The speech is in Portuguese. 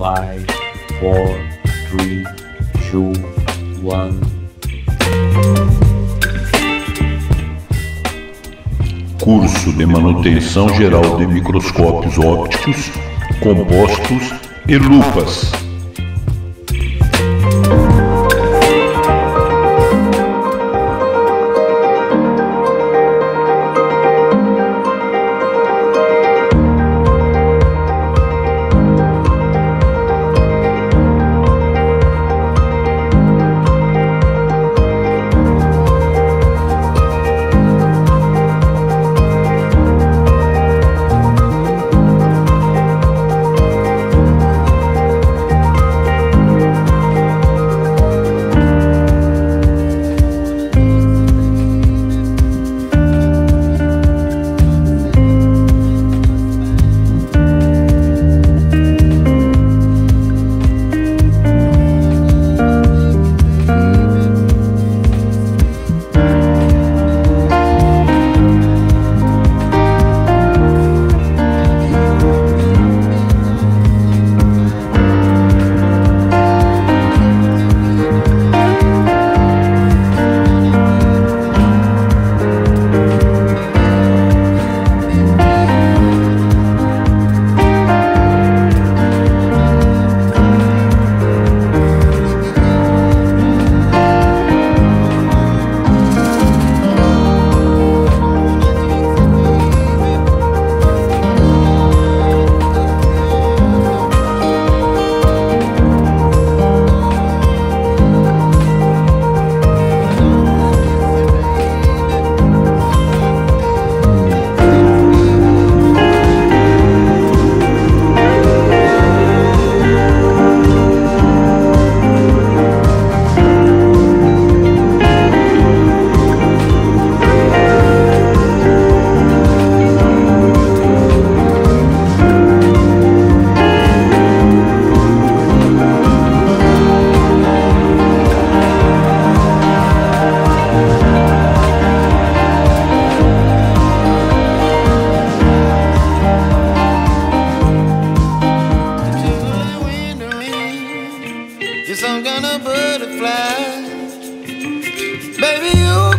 Five, four, three, two, one. Curso de manutenção geral de microscópios ópticos, compostos e lupas. You're some kind of butterfly. Baby, you